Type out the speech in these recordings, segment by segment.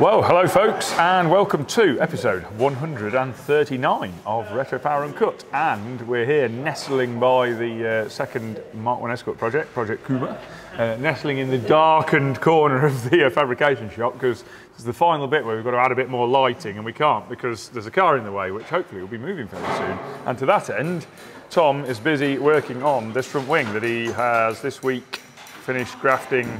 Well, hello folks, and welcome to episode 139 of Retropower Uncut. And we're here nestling by the uh, second Mark 1 Escort project, Project Kuma, uh, nestling in the darkened corner of the uh, fabrication shop because it's the final bit where we've got to add a bit more lighting and we can't because there's a car in the way, which hopefully will be moving fairly soon. And to that end, Tom is busy working on this front wing that he has this week finished grafting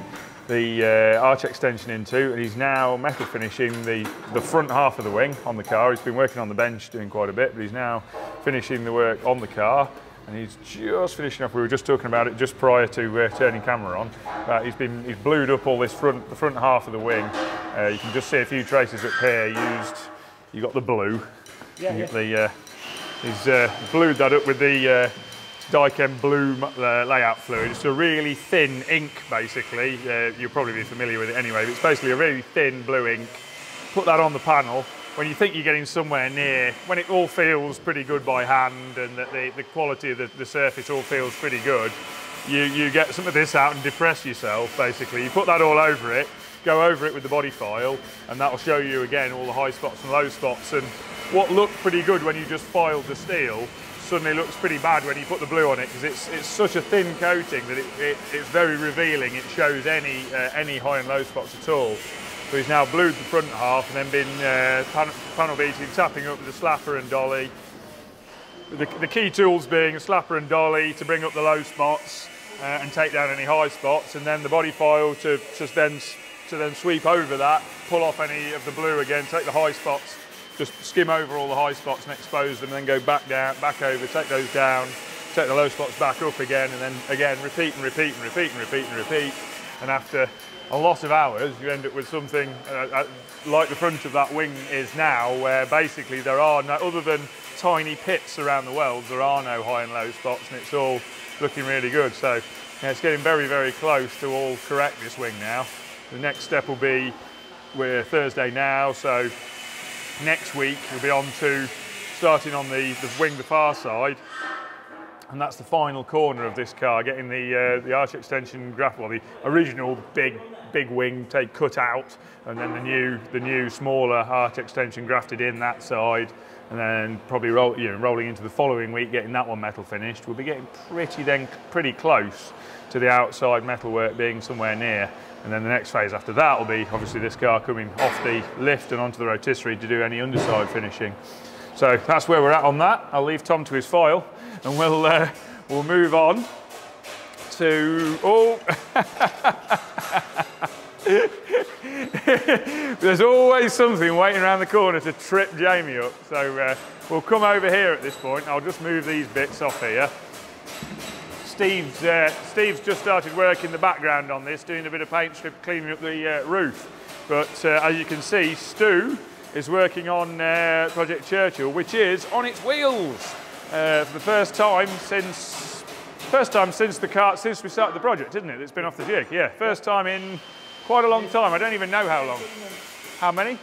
the uh, arch extension into and he's now metal finishing the, the front half of the wing on the car. He's been working on the bench doing quite a bit, but he's now finishing the work on the car and he's just finishing off. We were just talking about it just prior to uh, turning camera on. Uh, he's been he's blued up all this front the front half of the wing. Uh, you can just see a few traces up here used. You got the blue. Yeah, yeah. the uh, he's uh, blued that up with the Dykem blue uh, layout fluid. It's a really thin ink, basically. Uh, you'll probably be familiar with it anyway. But it's basically a really thin blue ink. Put that on the panel. When you think you're getting somewhere near, when it all feels pretty good by hand and that the, the quality of the, the surface all feels pretty good, you, you get some of this out and depress yourself, basically. You put that all over it, go over it with the body file, and that'll show you again all the high spots and low spots. And what looked pretty good when you just filed the steel suddenly looks pretty bad when you put the blue on it because it's it's such a thin coating that it, it, it's very revealing. It shows any uh, any high and low spots at all. So he's now blued the front half and then been uh, pan, panel beating, tapping up with the slapper and dolly. The, the key tools being a slapper and dolly to bring up the low spots uh, and take down any high spots, and then the body file to just then to then sweep over that, pull off any of the blue again, take the high spots, just skim over all the high spots and expose them, and then go back down, back over, take those down, take the low spots back up again, and then again repeat and repeat and repeat and repeat and repeat, and after a lot of hours, you end up with something uh, uh, like the front of that wing is now, where basically there are no, other than tiny pits around the welds, there are no high and low spots, and it's all looking really good. So yeah, it's getting very, very close to all correct this wing now. The next step will be, we're Thursday now, so next week we'll be on to starting on the, the wing the far side and that's the final corner of this car, getting the uh, the arch extension graph, well, the original big big wing take cut out, and then the new the new smaller arch extension grafted in that side, and then probably roll, you know, rolling into the following week, getting that one metal finished. We'll be getting pretty then pretty close to the outside metalwork being somewhere near. And then the next phase after that will be obviously this car coming off the lift and onto the rotisserie to do any underside finishing. So that's where we're at on that. I'll leave Tom to his file, and we'll uh, we'll move on to oh. There's always something waiting around the corner to trip Jamie up. So uh, we'll come over here at this point. I'll just move these bits off here. Steve's, uh, Steve's just started work in the background on this, doing a bit of paint strip, cleaning up the uh, roof. But uh, as you can see, Stu is working on uh, Project Churchill, which is on its wheels uh, for the first time since first time since the car since we started the project, isn't it? It's been off the jig. Yeah, first time in quite a long time. I don't even know how long. How many?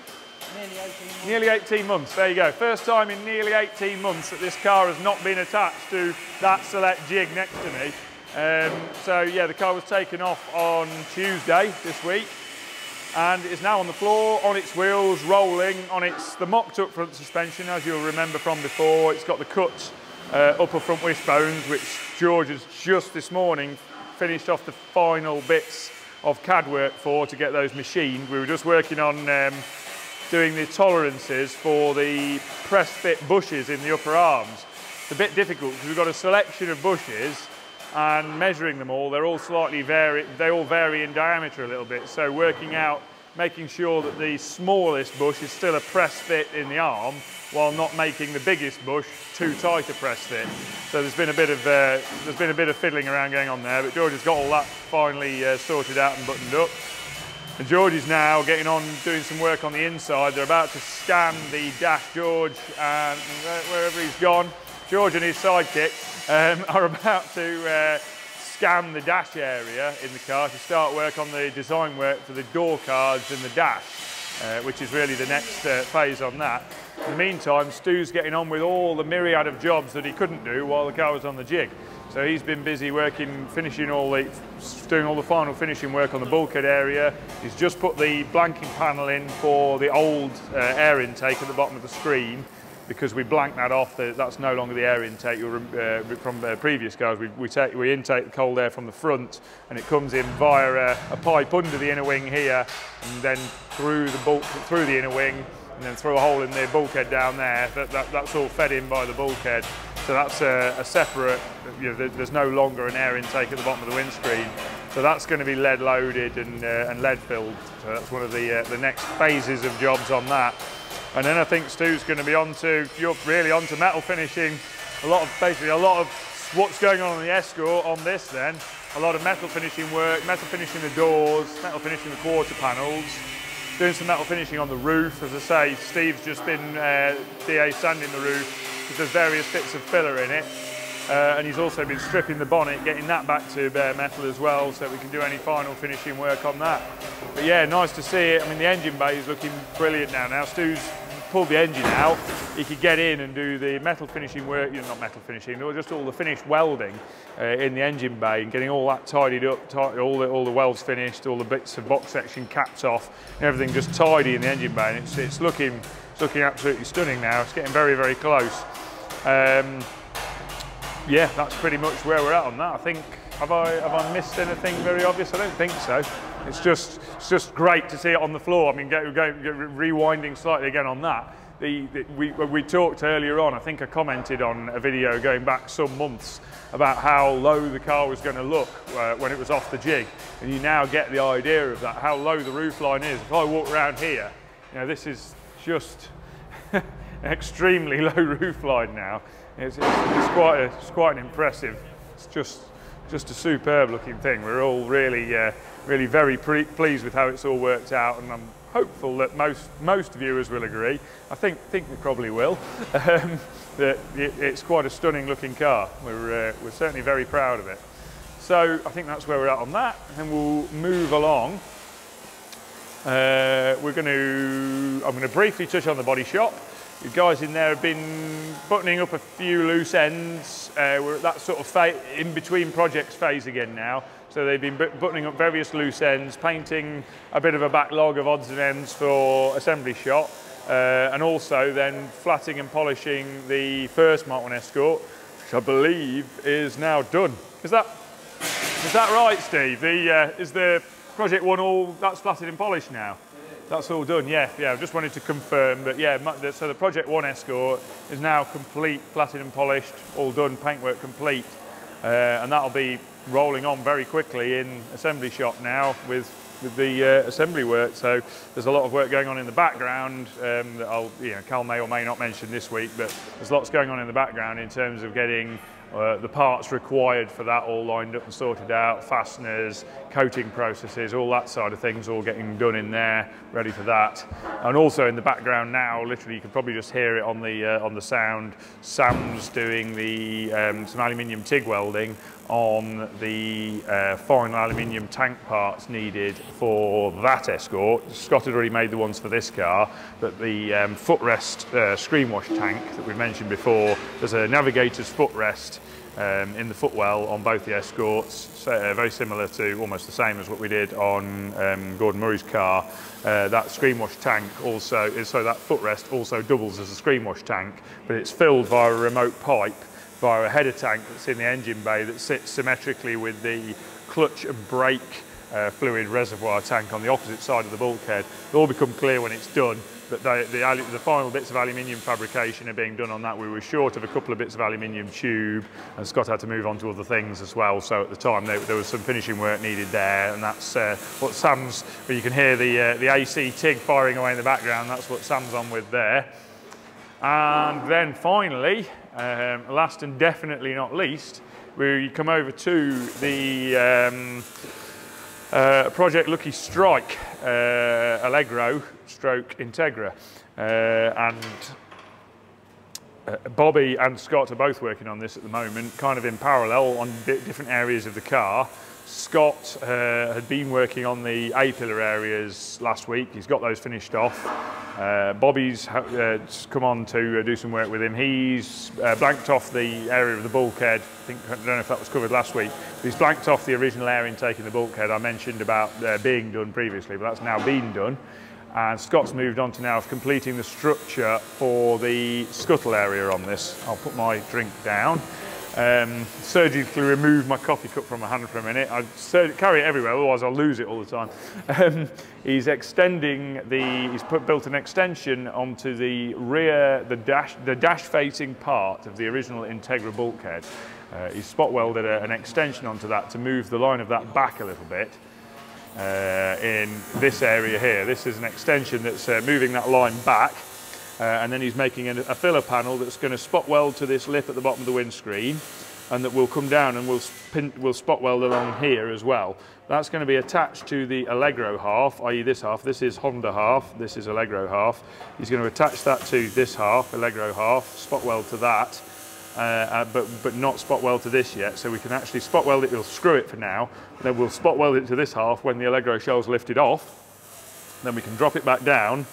Nearly 18 months. Nearly 18 months. There you go. First time in nearly 18 months that this car has not been attached to that Celette jig next to me. Um, so yeah, the car was taken off on Tuesday this week and is now on the floor, on its wheels, rolling on its the mocked up front suspension, as you'll remember from before. It's got the cut uh, upper front wishbones, which George has just this morning finished off the final bits of CAD work for to get those machined. We were just working on um, doing the tolerances for the press fit bushes in the upper arms. It's a bit difficult because we've got a selection of bushes and measuring them all, they're all slightly vary, they all vary in diameter a little bit. So working out, making sure that the smallest bush is still a press fit in the arm while not making the biggest bush too tight a press fit. So there's been a bit of uh, there's been a bit of fiddling around going on there, but George has got all that finally uh, sorted out and buttoned up. And George is now getting on doing some work on the inside. They're about to scan the dash. George and wherever he's gone, George and his sidekick um, are about to uh, scan the dash area in the car to start work on the design work for the door cards and the dash, uh, which is really the next uh, phase on that. In the meantime, Stu's getting on with all the myriad of jobs that he couldn't do while the car was on the jig. So he's been busy working, finishing all the, doing all the final finishing work on the bulkhead area. He's just put the blanking panel in for the old uh, air intake at the bottom of the screen because we blanked that off, that's no longer the air intake uh, from the previous cars. We, we, take, we intake the cold air from the front and it comes in via a, a pipe under the inner wing here and then through the bulk, through the inner wing and then through a hole in the bulkhead down there. That, that, that's all fed in by the bulkhead. So that's a, a separate, you know, there's no longer an air intake at the bottom of the windscreen. So that's going to be lead loaded and, uh, and lead filled. So that's one of the, uh, the next phases of jobs on that. And then I think Stu's going to be on to, you're really on to metal finishing. A lot of, basically a lot of what's going on on the Escort on this then. A lot of metal finishing work, metal finishing the doors, metal finishing the quarter panels, doing some metal finishing on the roof. As I say, Steve's just been uh, DA sanding the roof because there's various bits of filler in it. Uh, and he's also been stripping the bonnet, getting that back to bare metal as well, so we can do any final finishing work on that. But yeah, nice to see it. I mean, the engine bay is looking brilliant now. Now Stu's pulled the engine out, he could get in and do the metal finishing work, you know, not metal finishing, or just all the finished welding uh, in the engine bay and getting all that tidied up, all, the, all the welds finished, all the bits of box section capped off, and everything just tidy in the engine bay. And it's, it's, looking, it's looking absolutely stunning now. It's getting very, very close. Um, yeah, that's pretty much where we're at on that. I think, have I, have I missed anything very obvious? I don't think so. It's just, it's just great to see it on the floor. I mean, go, go, go, rewinding slightly again on that. The, the, we, we talked earlier on, I think I commented on a video going back some months about how low the car was going to look uh, when it was off the jig. And you now get the idea of that, how low the roof line is. If I walk around here, you know, this is just extremely low roof line now. It's, it's, it's, quite a, it's quite an impressive, it's just, just a superb looking thing. We're all really uh, really very pleased with how it's all worked out and I'm hopeful that most, most viewers will agree. I think, think they probably will. Um, that it, it's quite a stunning looking car. We're, uh, we're certainly very proud of it. So I think that's where we're at on that and we'll move along. Uh, we're going to, I'm going to briefly touch on the body shop. The guys in there have been buttoning up a few loose ends. Uh, we're at that sort of in between projects phase again now. So they've been buttoning up various loose ends, painting a bit of a backlog of odds and ends for assembly shop, uh, and also then flatting and polishing the first Mark 1 Escort, which I believe is now done. Is that is that right, Steve? The uh, is the Project One all that's flatted and polished now? That's all done, yeah, yeah. I just wanted to confirm that, yeah, so the Project One Escort is now complete, and polished, all done, paintwork complete. Uh, and that'll be rolling on very quickly in assembly shop now with with the uh, assembly work. So there's a lot of work going on in the background um, that I'll, you know, Cal may or may not mention this week, but there's lots going on in the background in terms of getting uh, the parts required for that all lined up and sorted out, fasteners, coating processes, all that side of things all getting done in there, ready for that. And also in the background now, literally you can probably just hear it on the, uh, on the sound, Sam's doing the, um, some aluminium TIG welding on the uh, foreign aluminium tank parts needed for that Escort. Scott had already made the ones for this car, but the um, footrest uh, screen wash tank that we mentioned before, there's a navigator's footrest um, in the footwell on both the Escorts, so, uh, very similar to almost the same as what we did on um, Gordon Murray's car. Uh, that screen wash tank also, is, so that footrest also doubles as a screen wash tank, but it's filled via a remote pipe via a header tank that's in the engine bay that sits symmetrically with the clutch and brake uh, fluid reservoir tank on the opposite side of the bulkhead. It'll all become clear when it's done, but the, the, the, final bits of aluminium fabrication are being done on that. We were short of a couple of bits of aluminium tube, and Scott had to move on to other things as well. So at the time, there, there was some finishing work needed there, and that's uh, what Sam's, but you can hear the, uh, the AC TIG firing away in the background. That's what Sam's on with there. And then finally, um, last and definitely not least, we come over to the um, uh, Project Lucky Strike uh, Allegro stroke Integra. Uh, and uh, Bobby and Scott are both working on this at the moment, kind of in parallel on different areas of the car. Scott uh, had been working on the A-pillar areas last week. He's got those finished off. Uh, Bobby's uh, come on to uh, do some work with him. He's uh, blanked off the area of the bulkhead. I, think, I don't know if that was covered last week. he's blanked off the original air intake in the bulkhead I mentioned about uh, being done previously, but that's now been done. And Scott's moved on to now completing the structure for the scuttle area on this. I'll put my drink down um, surgically remove my coffee cup from my hand for a minute. I carry it everywhere, otherwise I'll lose it all the time. Um, he's extending the, he's put, built an extension onto the rear, the dash, the dash facing part of the original Integra bulkhead. Uh, he's spot welded a, an extension onto that to move the line of that back a little bit. Uh, in this area here. This is an extension that's uh, moving that line back uh, and then he's making a, a filler panel that's going to spot weld to this lip at the bottom of the windscreen and that will come down and will spin, will spot weld along here as well. That's going to be attached to the Allegro half, i.e. this half. This is Honda half, this is Allegro half. He's going to attach that to this half, Allegro half, spot weld to that, uh, uh, but, but not spot weld to this yet. So we can actually spot weld it, we'll screw it for now, then we'll spot weld it to this half when the Allegro shell's lifted off. Then we can drop it back down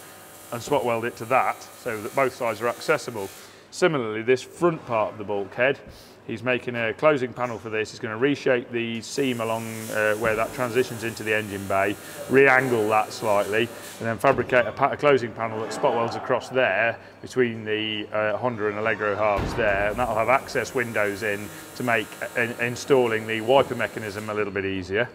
and spot weld it to that so that both sides are accessible. Similarly, this front part of the bulkhead, he's making a closing panel for this. He's going to reshape the seam along uh, where that transitions into the engine bay, re-angle that slightly, and then fabricate a, a, closing panel that spot welds across there between the uh, Honda and Allegro halves there, and that'll have access windows in to make uh, installing the wiper mechanism a little bit easier.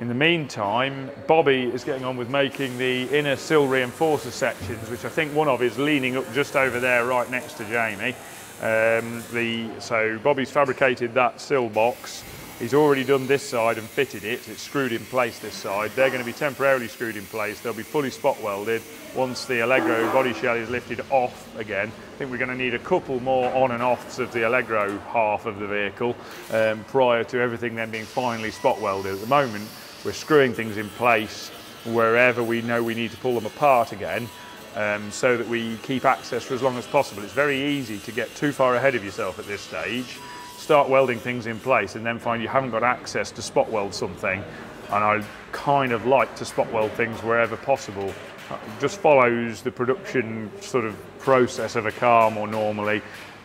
In the meantime, Bobby is getting on with making the inner sill reinforcer sections, which I think one of is leaning up just over there right next to Jamie. Um, the, so Bobby's fabricated that sill box. He's already done this side and fitted it. It's screwed in place this side. They're going to be temporarily screwed in place. They'll be fully spot welded once the Allegro body shell is lifted off again. I think we're going to need a couple more on and offs of the Allegro half of the vehicle um, prior to everything then being finally spot welded. At the moment, we're screwing things in place wherever we know we need to pull them apart again um, so that we keep access for as long as possible. It's very easy to get too far ahead of yourself at this stage, start welding things in place and then find you haven't got access to spot weld something. And I kind of like to spot weld things wherever possible. It just follows the production sort of process of a car more normally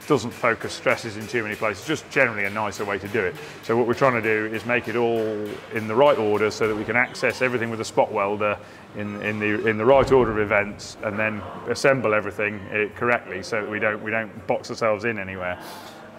doesn't focus stresses in too many places, just generally a nicer way to do it. So what we're trying to do is make it all in the right order so that we can access everything with a spot welder in, in, the, in the right order of events and then assemble everything eh, correctly so that we don't, we don't box ourselves in anywhere.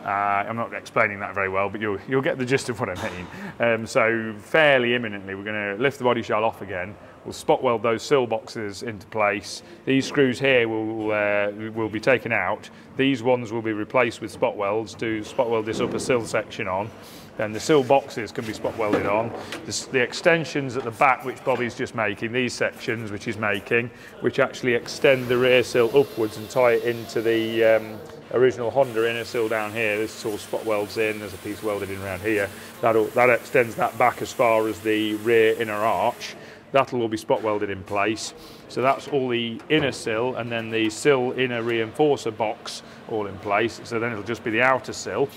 Uh, I'm not explaining that very well, but you'll, you'll get the gist of what I mean. Um, so fairly imminently, we're going to lift the body shell off again. We'll spot weld those sill boxes into place. These screws here will, uh, will be taken out. These ones will be replaced with spot welds to spot weld this upper sill section on. Then the sill boxes can be spot welded on. The, the, extensions at the back, which Bobby's just making, these sections which he's making, which actually extend the rear sill upwards and tie it into the um, original Honda inner sill down here. This all spot welds in, there's a piece welded in around here. That'll, that extends that back as far as the rear inner arch. That'll all be spot welded in place. So that's all the inner sill and then the sill inner reinforcer box all in place. So then it'll just be the outer sill.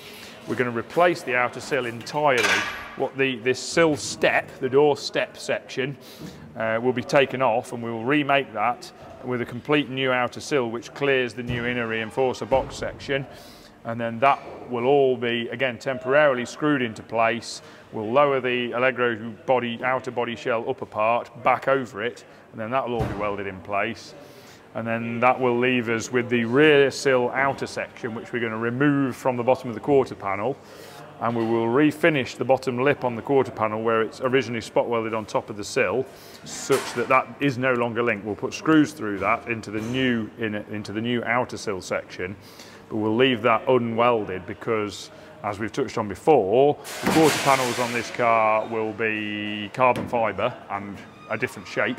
We're going to replace the outer sill entirely. What the this sill step, the door step section, uh, will be taken off and we will remake that with a complete new outer sill which clears the new inner reinforcer box section and then that will all be again temporarily screwed into place. We'll lower the Allegro body outer body shell upper part back over it and then that will all be welded in place. And then that will leave us with the rear sill outer section which we're going to remove from the bottom of the quarter panel. And we will refinish the bottom lip on the quarter panel where it's originally spot welded on top of the sill such that that is no longer linked. We'll put screws through that into the new, in, into the new outer sill section but we'll leave that unwelded because as we've touched on before, the quarter panels on this car will be carbon fibre and a different shape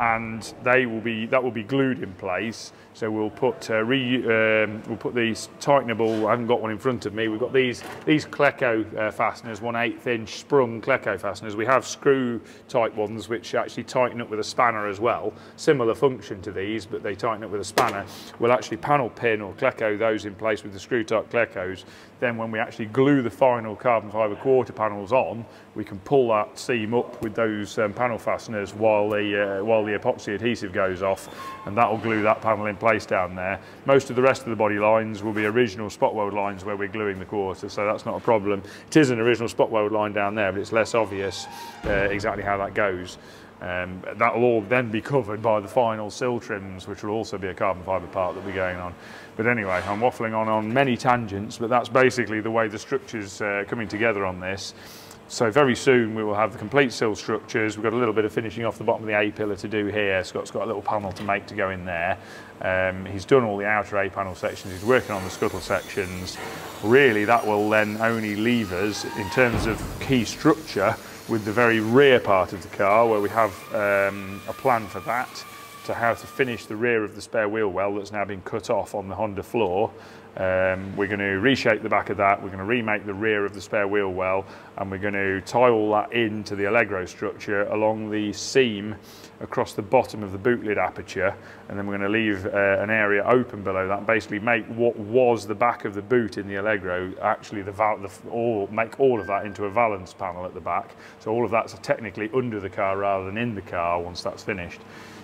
and they will be that will be glued in place. So we'll put uh, re, um, we'll put these tightenable. I haven't got one in front of me. We've got these these Cleco uh, fasteners, one eighth inch sprung Cleco fasteners. We have screw type ones which actually tighten up with a spanner as well. Similar function to these, but they tighten up with a spanner. We'll actually panel pin or Cleco those in place with the screw type Clecos. Then when we actually glue the final carbon fibre quarter panels on, we can pull that seam up with those um, panel fasteners while the uh, while the epoxy adhesive goes off, and that will glue that panel in place down there. Most of the rest of the body lines will be original spot weld lines where we're gluing the quarter, so that's not a problem. It is an original spot weld line down there, but it's less obvious uh, exactly how that goes. Um, that will all then be covered by the final sill trims, which will also be a carbon fibre part that be going on. But anyway, I'm waffling on on many tangents, but that's basically the way the structure's uh, coming together on this. So very soon we will have the complete sill structures. We've got a little bit of finishing off the bottom of the A pillar to do here. Scott's got a little panel to make to go in there. Um, he's done all the outer A panel sections. He's working on the scuttle sections. Really, that will then only leave us in terms of key structure with the very rear part of the car where we have um, a plan for that to how to finish the rear of the spare wheel well that's now been cut off on the Honda floor um, we're going to reshape the back of that, we're going to remake the rear of the spare wheel well, and we're going to tie all that into the Allegro structure along the seam across the bottom of the boot lid aperture, and then we're going to leave uh, an area open below that, basically make what was the back of the boot in the Allegro actually the, the all, make all of that into a valance panel at the back. So all of that's technically under the car rather than in the car once that's finished.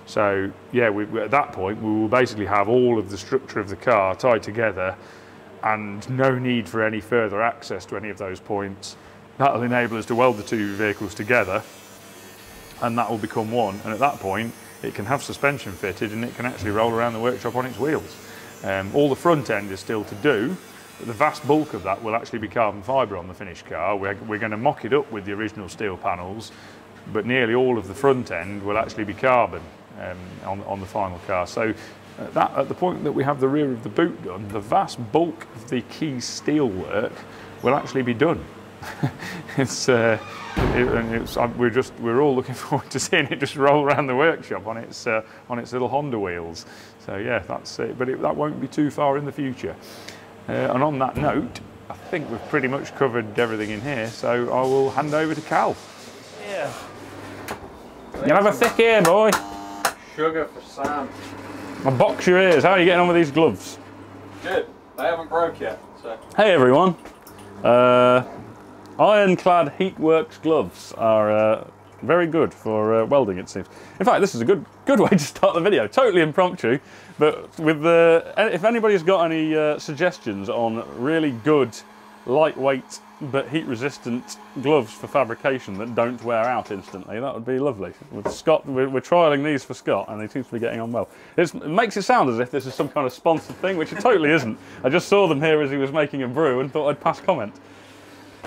So yeah, we, at that point we will basically have all of the structure of the car tied together and no need for any further access to any of those points. That'll enable us to weld the two vehicles together and that will become one. And at that point, it can have suspension fitted and it can actually roll around the workshop on its wheels. Um, all the front end is still to do, but the vast bulk of that will actually be carbon fibre on the finished car. We're, we're going to mock it up with the original steel panels, but nearly all of the front end will actually be carbon um, on, on the final car. So at, that, at the point that we have the rear of the boot done, the vast bulk of the key steel work will actually be done. it's, uh, it, it's we're just we're all looking forward to seeing it just roll around the workshop on its uh, on its little Honda wheels. So yeah, that's it. But it, that won't be too far in the future. Uh, and on that note, I think we've pretty much covered everything in here. So I will hand over to Cal. Yeah. You'll have a thick ear, boy. Sugar for Sam. I box your ears. How are you getting on with these gloves? Good. They haven't broke yet. So. Hey everyone. Uh, Ironclad Heatworx gloves are uh, very good for uh, welding, it seems. In fact, this is a good good way to start the video. Totally impromptu, but with the if anybody's got any uh, suggestions on really good, lightweight but heat resistant gloves for fabrication that don't wear out instantly. That would be lovely. With Scott, we're, we're trialling these for Scott and he seems to be getting on well. It's, it makes it sound as if this is some kind of sponsored thing, which it totally isn't. I just saw them here as he was making a brew and thought I'd pass comment.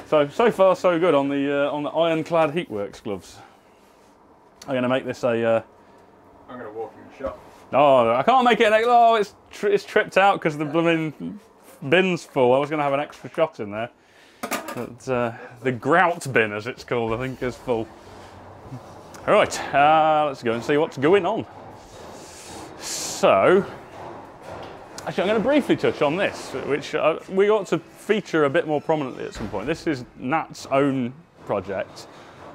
So, so far so good on the, uh, on the Ironclad Heatworx gloves. I'm going to make this a... Uh, I'm going to walk in the shop. Oh, I can't make it an... Oh, it's, tri it's tripped out because the blooming bin's full. I was going to have an extra shot in there. But, uh, the grout bin, as it's called, I think, is full. All right, uh, let's go and see what's going on. So, actually, I'm going to briefly touch on this, which uh, we ought to feature a bit more prominently at some point. This is Nat's own project,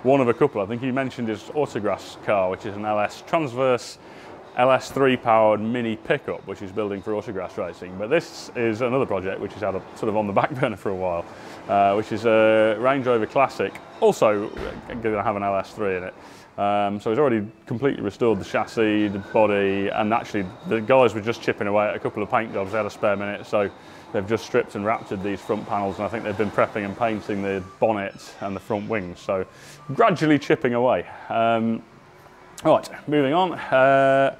one of a couple. I think he mentioned his Autograss car, which is an LS Transverse LS3 powered mini pickup, which he's building for Autograss Racing. But this is another project which he's had a, sort of on the back burner for a while, uh, which is a Range Rover Classic, also going to have an LS3 in it. Um, so he's already completely restored the chassis, the body, and actually the guys were just chipping away at a couple of paint jobs. They had a spare minute, so they've just stripped and raptured these front panels, and I think they've been prepping and painting the bonnet and the front wings. So gradually chipping away. Um, Right, moving on. Uh,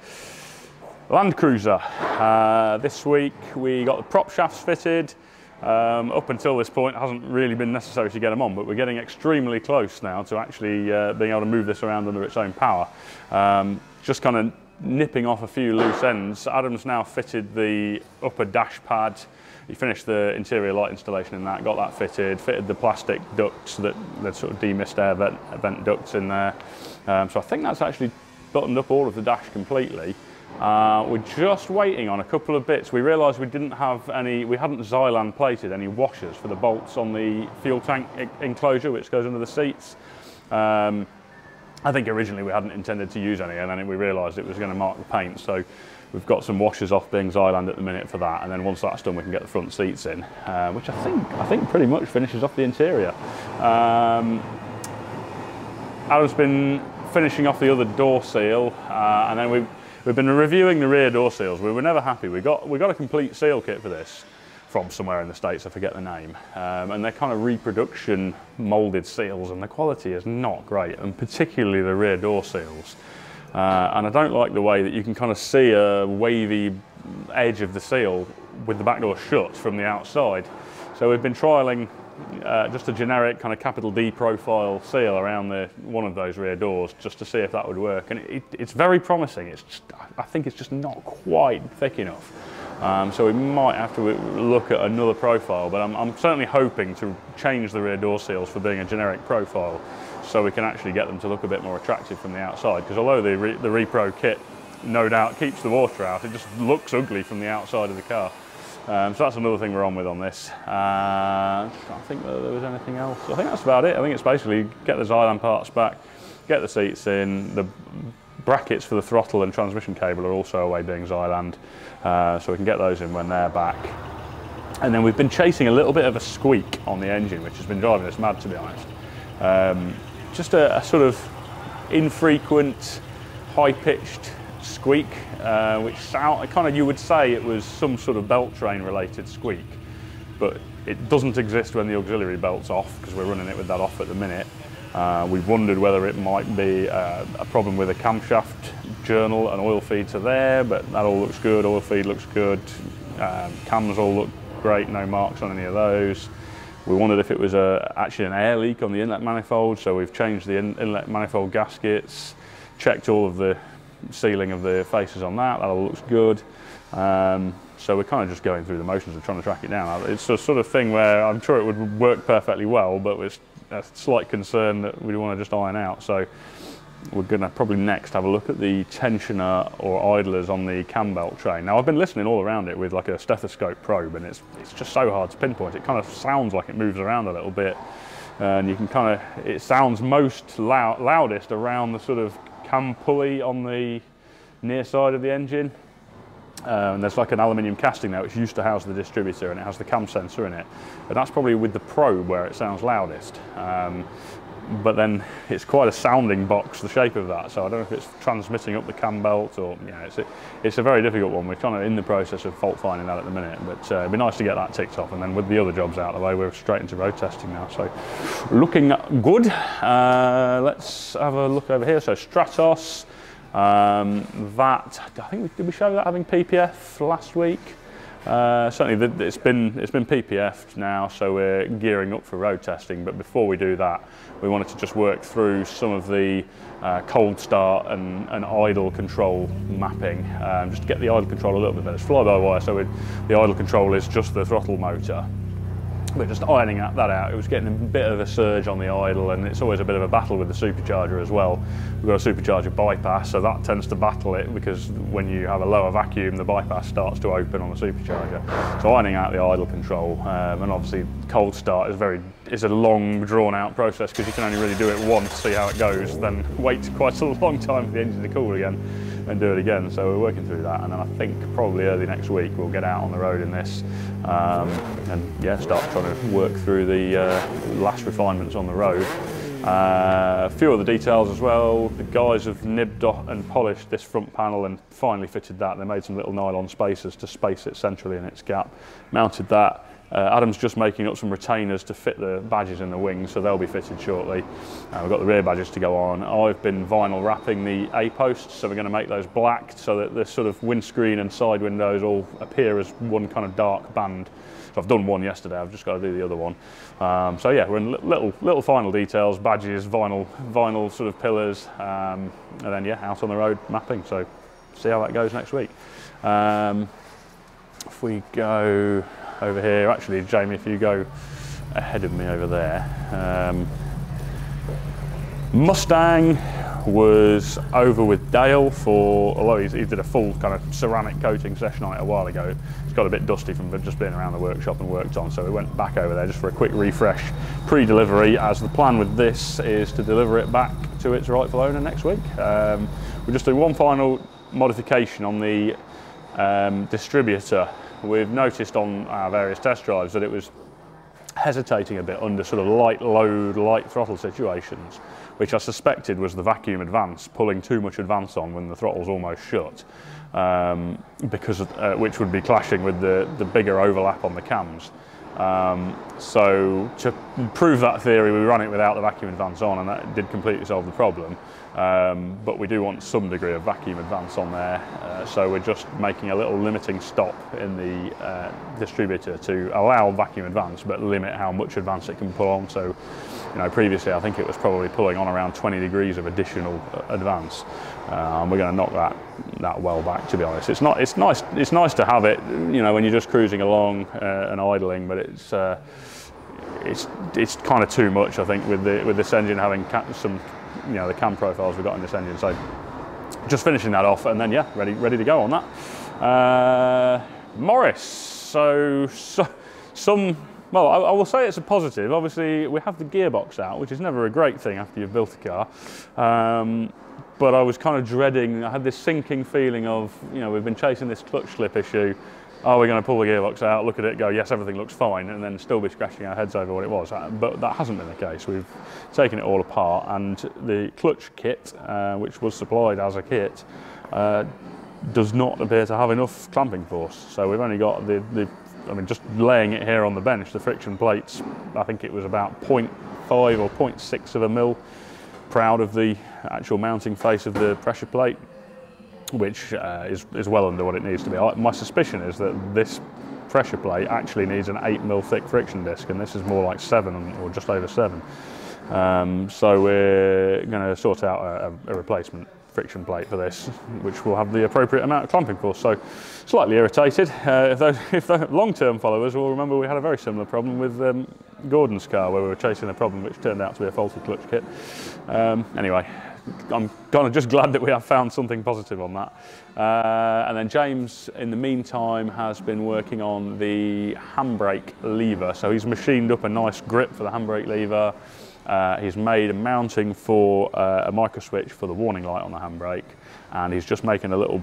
Land Cruiser. Uh, this week we got the prop shafts fitted. Um, up until this point, it hasn't really been necessary to get them on, but we're getting extremely close now to actually uh, being able to move this around under its own power. Um, just kind of nipping off a few loose ends. Adam's now fitted the upper dash pad. He finished the interior light installation in that, got that fitted, fitted the plastic ducts that, that sort of demist air vent, vent ducts in there. Um, so I think that's actually buttoned up all of the dash completely. Uh, we're just waiting on a couple of bits. We realised we didn't have any, we hadn't Xylan plated any washers for the bolts on the fuel tank enclosure, which goes under the seats. Um, I think originally we hadn't intended to use any, and then we realised it was going to mark the paint. So we've got some washers off being Xylan at the minute for that, and then once that's done, we can get the front seats in, uh, which I think I think pretty much finishes off the interior. Um, Adam's been finishing off the other door seal, uh, and then we've We've been reviewing the rear door seals. We were never happy. We got, we got a complete seal kit for this from somewhere in the States, I forget the name. Um, and they're kind of reproduction molded seals and the quality is not great, and particularly the rear door seals. Uh, and I don't like the way that you can kind of see a wavy edge of the seal with the back door shut from the outside. So we've been trialing uh, just a generic kind of capital D profile seal around the one of those rear doors just to see if that would work. And it, it's very promising. It's just, I think it's just not quite thick enough. Um, so we might have to look at another profile, but I'm, I'm, certainly hoping to change the rear door seals for being a generic profile so we can actually get them to look a bit more attractive from the outside. Because although the, re, the Repro kit no doubt keeps the water out, it just looks ugly from the outside of the car. Um, so that's another thing we're on with on this. Uh, I think there was anything else. I think that's about it. I think it's basically get the Xylan parts back, get the seats in, the brackets for the throttle and transmission cable are also away being Xylan, uh, so we can get those in when they're back. And then we've been chasing a little bit of a squeak on the engine, which has been driving us mad to be honest. Um, just a, a sort of infrequent, high-pitched squeak, uh, which sound, kind of you would say it was some sort of belt train related squeak, but it doesn't exist when the auxiliary belt's off because we're running it with that off at the minute. Uh, we've wondered whether it might be uh, a problem with a camshaft journal and oil feed to there, but that all looks good, oil feed looks good, um, cams all look great, no marks on any of those. We wondered if it was a, actually an air leak on the inlet manifold, so we've changed the in, inlet manifold gaskets, checked all of the sealing of the faces on that, that all looks good. Um, so we're kind of just going through the motions of trying to track it down. It's a sort of thing where I'm sure it would work perfectly well, but it's a slight concern that we want to just iron out. So we're going to probably next have a look at the tensioner or idlers on the cam belt train. Now I've been listening all around it with like a stethoscope probe and it's, it's just so hard to pinpoint. It kind of sounds like it moves around a little bit and you can kind of, it sounds most loud, loudest around the sort of cam pulley on the near side of the engine. Um, there's like an aluminium casting there which used to house the distributor and it has the cam sensor in it. And that's probably with the probe where it sounds loudest. Um, but then it's quite a sounding box, the shape of that. So I don't know if it's transmitting up the cam belt or, know, it's a, it's a very difficult one. We're kind of in the process of fault finding that at the minute, but uh, it'd be nice to get that ticked off. And then with the other jobs out of the way, we're straight into road testing now. So looking good. Uh, let's have a look over here. So Stratos, um, that, I think, did we show that having PPF last week? Uh, certainly, it's been it's been PPF'd now, so we're gearing up for road testing. But before we do that, we wanted to just work through some of the uh, cold start and, and idle control mapping, um, just to get the idle control a little bit better. It's fly-by-wire, so the idle control is just the throttle motor we're just ironing that out. It was getting a bit of a surge on the idle and it's always a bit of a battle with the supercharger as well. We've got a supercharger bypass, so that tends to battle it because when you have a lower vacuum, the bypass starts to open on the supercharger. So ironing out the idle control um, and obviously cold start is very is a long drawn out process because you can only really do it once, see how it goes, then wait quite a long time for the engine to cool again and do it again. So we're working through that, and then I think probably early next week we'll get out on the road in this um, and yeah, start trying to work through the uh, last refinements on the road. Uh, a few other details as well. The guys have nibbed and polished this front panel and finally fitted that. They made some little nylon spacers to space it centrally in its gap. Mounted that uh, Adam's just making up some retainers to fit the badges in the wings, so they'll be fitted shortly. Uh, we've got the rear badges to go on. I've been vinyl wrapping the A-posts, so we're going to make those black so that the sort of windscreen and side windows all appear as one kind of dark band. So I've done one yesterday, I've just got to do the other one. Um, so yeah, we're in little little final details, badges, vinyl, vinyl sort of pillars, um, and then yeah, out on the road mapping. So see how that goes next week. Um, if we go over here. Actually, Jamie, if you go ahead of me over there. Um, Mustang was over with Dale for, although he's, he did a full kind of ceramic coating session on it a while ago. It's got a bit dusty from just being around the workshop and worked on, so we went back over there just for a quick refresh pre-delivery as the plan with this is to deliver it back to its rightful owner next week. Um, we'll just do one final modification on the um, distributor. We've noticed on our various test drives that it was hesitating a bit under sort of light load, light throttle situations, which I suspected was the vacuum advance, pulling too much advance on when the throttle's almost shut, um, because of, uh, which would be clashing with the, the bigger overlap on the cams. Um, so to prove that theory, we ran it without the vacuum advance on, and that did completely solve the problem. Um, but we do want some degree of vacuum advance on there, uh, so we're just making a little limiting stop in the uh, distributor to allow vacuum advance, but limit how much advance it can pull on. So, you know, previously I think it was probably pulling on around 20 degrees of additional uh, advance. Um, we're going to knock that that well back. To be honest, it's not. It's nice. It's nice to have it. You know, when you're just cruising along uh, and idling, but it's uh, it's it's kind of too much. I think with the with this engine having some, you know, the cam profiles we've got in this engine. So just finishing that off, and then yeah, ready ready to go on that. Uh, Morris. So, so some well, I, I, will say it's a positive. Obviously, we have the gearbox out, which is never a great thing after you've built a car. Um, but I was kind of dreading, I had this sinking feeling of, you know, we've been chasing this clutch slip issue. Are we going to pull the gearbox out, look at it, go, yes, everything looks fine, and then still be scratching our heads over what it was? Uh, but that hasn't been the case. We've taken it all apart, and the clutch kit, uh, which was supplied as a kit, uh, does not appear to have enough clamping force. So we've only got the, the, I mean, just laying it here on the bench, the friction plates, I think it was about 0.5 or 0.6 of a mil proud of the actual mounting face of the pressure plate, which uh, is, is well under what it needs to be. My suspicion is that this pressure plate actually needs an 8 mil thick friction disc, and this is more like 7 or just over 7. Um, so we're going to sort out a, a, replacement friction plate for this, which will have the appropriate amount of clamping force. So slightly irritated. Uh, if, those, if long-term followers will remember we had a very similar problem with um, Gordon's car where we were chasing a problem which turned out to be a faulty clutch kit. Um, anyway, I'm kind of just glad that we have found something positive on that. Uh, and then James, in the meantime, has been working on the handbrake lever. So he's machined up a nice grip for the handbrake lever. Uh, he's made a mounting for uh, a micro switch for the warning light on the handbrake, and he's just making a little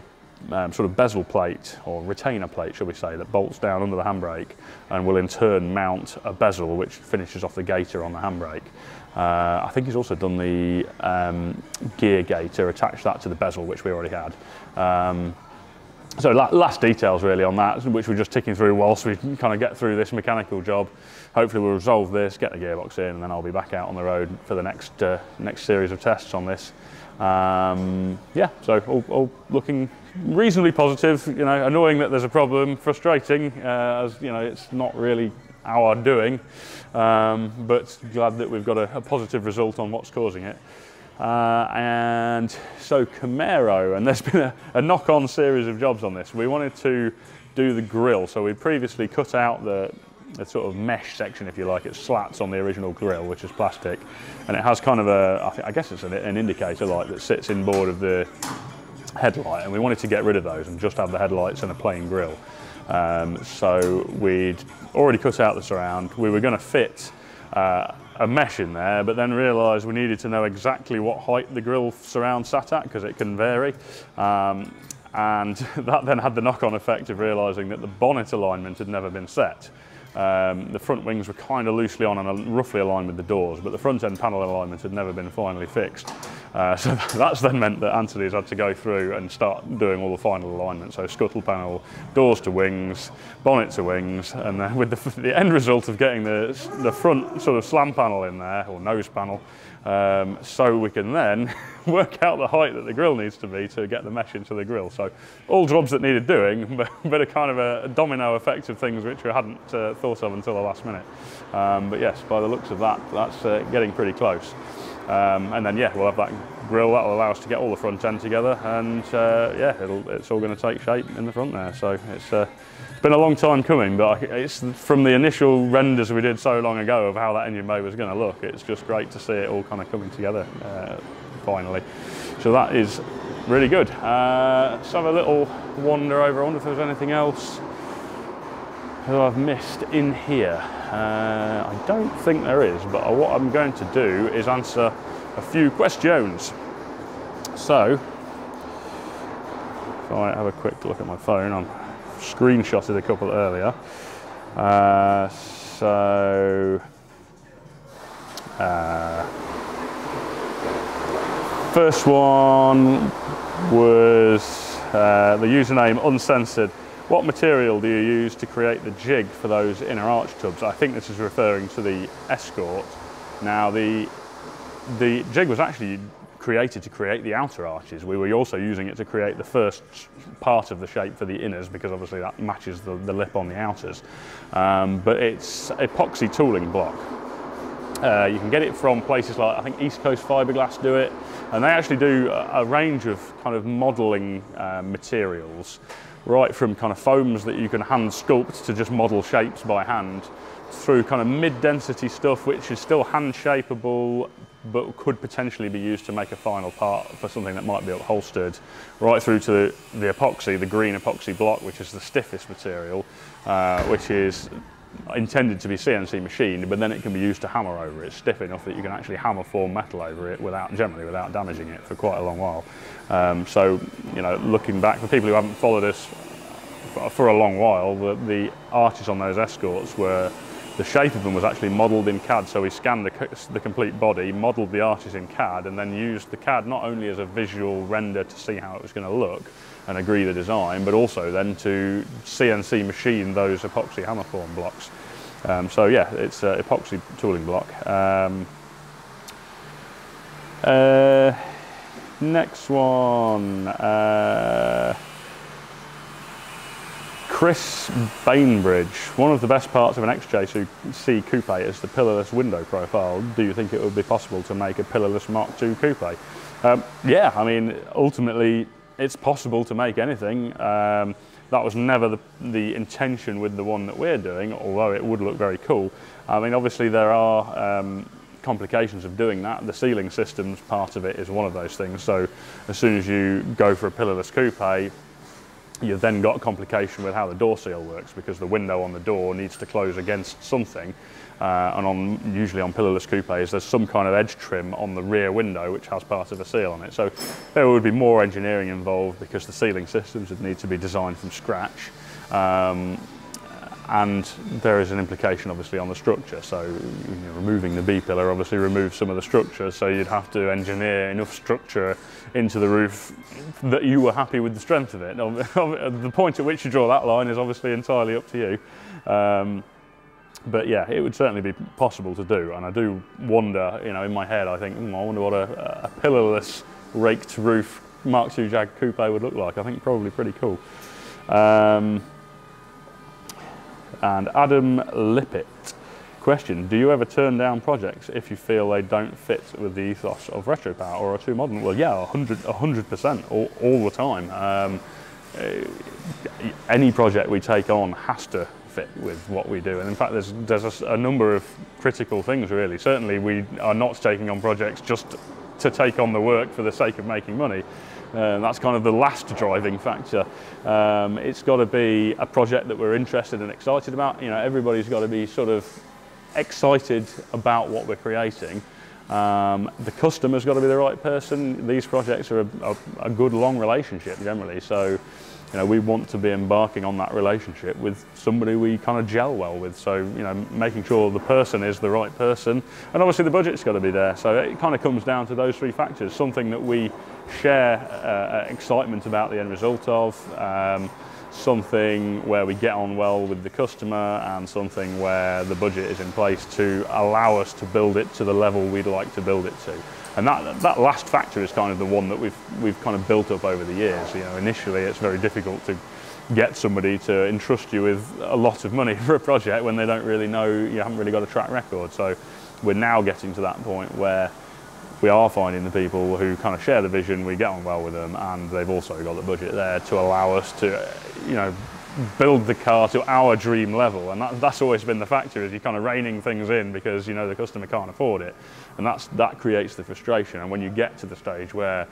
um, sort of bezel plate or retainer plate, shall we say, that bolts down under the handbrake and will in turn mount a bezel which finishes off the gaiter on the handbrake. Uh, I think he's also done the um, gear gaiter, attached that to the bezel which we already had. Um, so last details really on that, which we're just ticking through whilst we kind of get through this mechanical job. Hopefully we'll resolve this, get the gearbox in, and then I'll be back out on the road for the next uh, next series of tests on this. Um, yeah, so all, all, looking reasonably positive. You know, annoying that there's a problem, frustrating uh, as you know it's not really our doing, um, but glad that we've got a, a positive result on what's causing it. Uh, and so Camaro, and there's been a, a knock-on series of jobs on this. We wanted to do the grill, so we previously cut out the, sort of mesh section, if you like. It slats on the original grill, which is plastic, and it has kind of a, I guess it's an indicator light that sits inboard of the headlight, and we wanted to get rid of those and just have the headlights and a plain grill. Um, so we'd already cut out the surround. We were going to fit uh, a mesh in there, but then realised we needed to know exactly what height the grill surround sat at because it can vary. Um, and that then had the knock-on effect of realising that the bonnet alignment had never been set. Um, the front wings were kind of loosely on and roughly aligned with the doors, but the front end panel alignment had never been finally fixed. Uh, so that's then meant that Anthony's had to go through and start doing all the final alignment. So scuttle panel, doors to wings, bonnet to wings, and then with the, the end result of getting the, the front sort of slam panel in there, or nose panel, um, so we can then work out the height that the grill needs to be to get the mesh into the grill. So all jobs that needed doing, but, but a kind of a domino effect of things which we hadn't uh, thought of until the last minute. Um, but yes, by the looks of that, that's uh, getting pretty close. Um, and then yeah, we'll have that grill that will allow us to get all the front end together, and uh, yeah, it's all going to take shape in the front there. So it's uh, been a long time coming, but it's from the initial renders we did so long ago of how that engine bay was going to look. It's just great to see it all kind of coming together uh, finally. So that is really good. Uh, let's have a little wander over. I wonder if there's anything else that I've missed in here. Uh, I don't think there is, but what I'm going to do is answer a few questions. So, if I have a quick look at my phone, I'm screenshotted a couple earlier. Uh, so, uh, first one was uh, the username uncensored. What material do you use to create the jig for those inner arch tubs? I think this is referring to the Escort. Now the the jig was actually created to create the outer arches. We were also using it to create the first part of the shape for the inners because obviously that matches the, the lip on the outers. Um, but it's epoxy tooling block. Uh, you can get it from places like, I think East Coast Fiberglass do it, and they actually do a, a range of kind of modelling uh, materials, right from kind of foams that you can hand sculpt to just model shapes by hand, through kind of mid-density stuff which is still hand shapeable but could potentially be used to make a final part for something that might be upholstered, right through to the, the epoxy, the green epoxy block, which is the stiffest material, uh, which is intended to be CNC machined, but then it can be used to hammer over it. It's stiff enough that you can actually hammer form metal over it without, generally without damaging it for quite a long while. Um, so, you know, looking back, for people who haven't followed us for, a long while, the, the arches on those escorts were the shape of them was actually modelled in CAD, so we scanned the, the, complete body, modelled the arches in CAD, and then used the CAD not only as a visual render to see how it was going to look and agree the design, but also then to CNC machine those epoxy hammer form blocks. Um, so yeah, it's an epoxy tooling block. Um, uh, next one. Uh, Chris Bainbridge, one of the best parts of an XJ C Coupe is the pillarless window profile. Do you think it would be possible to make a pillarless Mark II Coupe? Um, yeah, I mean, ultimately, it's possible to make anything. Um, that was never the, the, intention with the one that we're doing, although it would look very cool. I mean, obviously there are um, complications of doing that. The sealing systems part of it is one of those things. So as soon as you go for a pillarless coupe, You've then got complication with how the door seal works because the window on the door needs to close against something. Uh, and on usually on pillarless coupes, there's some kind of edge trim on the rear window which has part of a seal on it. So there would be more engineering involved because the sealing systems would need to be designed from scratch. Um, and there is an implication obviously on the structure. So you know, removing the B pillar obviously removes some of the structure, so you'd have to engineer enough structure into the roof that you were happy with the strength of it. the point at which you draw that line is obviously entirely up to you. Um, but yeah, it would certainly be possible to do, and I do wonder, you know, in my head, I think, mm, I wonder what a, a pillarless raked roof Mark II Jag Coupe would look like. I think probably pretty cool. Um, and Adam Lippett. Question, do you ever turn down projects if you feel they don't fit with the ethos of Retropower or are too modern? Well, yeah, 100, 100% all, all the time. Um, eh, any project we take on has to fit with what we do. And in fact, there's, there's a, a, number of critical things really. Certainly we are not taking on projects just to take on the work for the sake of making money. Uh, that's kind of the last driving factor. Um, it's got to be a project that we're interested and excited about. You know, everybody's got to be sort of excited about what we're creating. Um, the customer's got to be the right person. These projects are a, a, a good long relationship generally, so you know, we want to be embarking on that relationship with somebody we kind of gel well with. So, you know, making sure the person is the right person. And obviously the budget's got to be there. So it kind of comes down to those three factors. Something that we share uh, excitement about the end result of, um, something where we get on well with the customer and something where the budget is in place to allow us to build it to the level we'd like to build it to. And that, that last factor is kind of the one that we've, we've kind of built up over the years. You know, initially it's very difficult to get somebody to entrust you with a lot of money for a project when they don't really know, you haven't really got a track record. So we're now getting to that point where we are finding the people who kind of share the vision, we get on well with them, and they've also got the budget there to allow us to, you know, build the car to our dream level, and that, that's always been the factor. Is you're kind of reining things in because you know the customer can't afford it, and that's that creates the frustration. And when you get to the stage where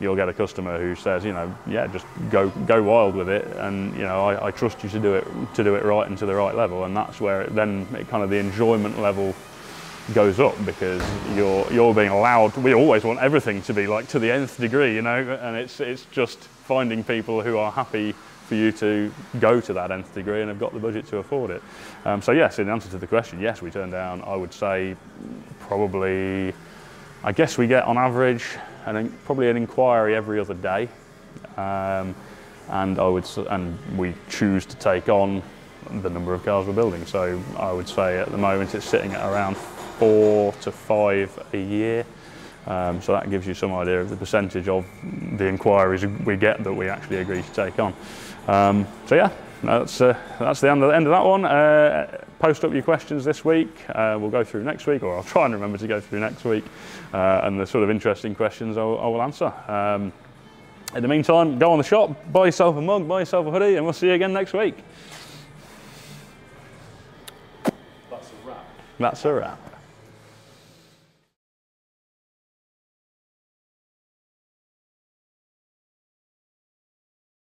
you'll get a customer who says, you know, yeah, just go go wild with it, and you know, I, I trust you to do it to do it right and to the right level, and that's where it, then it kind of the enjoyment level goes up because you're you're being allowed. We always want everything to be like to the nth degree, you know, and it's it's just finding people who are happy for you to go to that nth degree and have got the budget to afford it. Um, so yes, in answer to the question, yes, we turn down. I would say probably, I guess we get on average, and probably an inquiry every other day, um, and I would and we choose to take on the number of cars we're building. So I would say at the moment it's sitting at around four to five a year. Um, so that gives you some idea of the percentage of the inquiries we get that we actually agree to take on. Um, so yeah, that's, uh, that's the end of, the end of that one. Uh, post up your questions this week. Uh, we'll go through next week, or I'll try and remember to go through next week. Uh, and the sort of interesting questions I will, I will answer. Um, in the meantime, go on the shop, buy yourself a mug, buy yourself a hoodie, and we'll see you again next week. That's a wrap. That's a wrap.